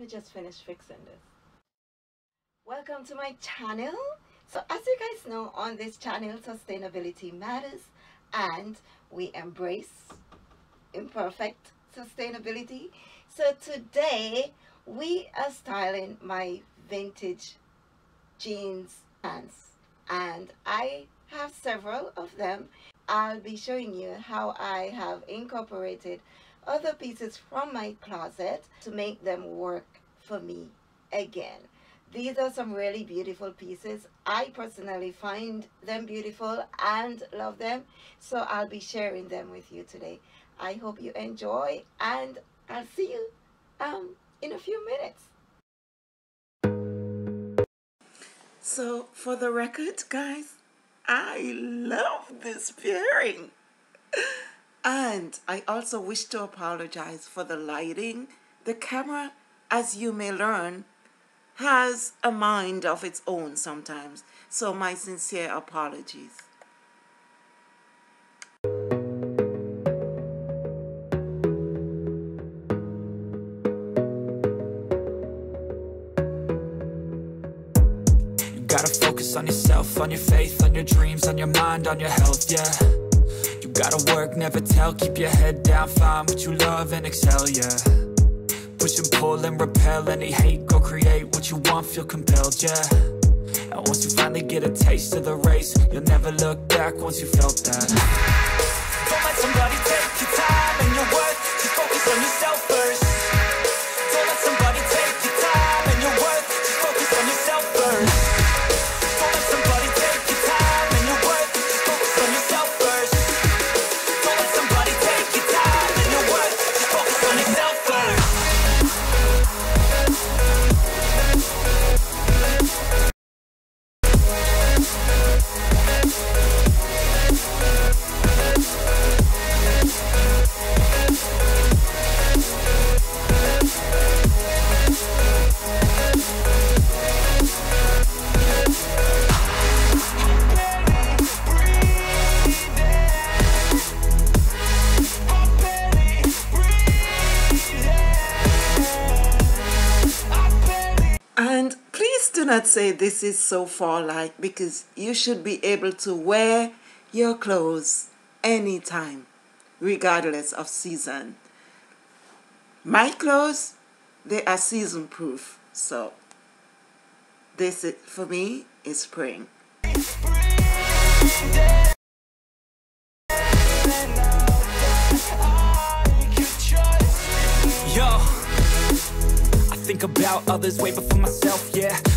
me just finish fixing this. Welcome to my channel. So as you guys know, on this channel, sustainability matters and we embrace imperfect sustainability. So today we are styling my vintage jeans pants and I have several of them. I'll be showing you how I have incorporated other pieces from my closet to make them work for me again. These are some really beautiful pieces. I personally find them beautiful and love them. So I'll be sharing them with you today. I hope you enjoy and I'll see you um, in a few minutes. So for the record, guys, I love this pairing. And I also wish to apologize for the lighting. The camera, as you may learn, has a mind of its own sometimes. So my sincere apologies. You gotta focus on yourself, on your faith, on your dreams, on your mind, on your health, yeah. Gotta work, never tell, keep your head down, find what you love and excel, yeah. Push and pull and repel any hate, go create what you want, feel compelled, yeah. And once you finally get a taste of the race, you'll never look back once you felt that. Don't let somebody take your time and your worth, just focus on yourself first. Please do not say this is so far like because you should be able to wear your clothes anytime, regardless of season. My clothes, they are season proof. So this is, for me is spring. Yo, I think about others way before myself, yeah.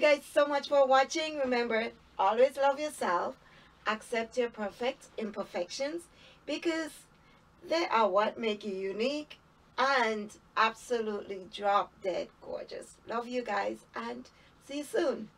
guys so much for watching. Remember, always love yourself. Accept your perfect imperfections because they are what make you unique and absolutely drop dead gorgeous. Love you guys and see you soon.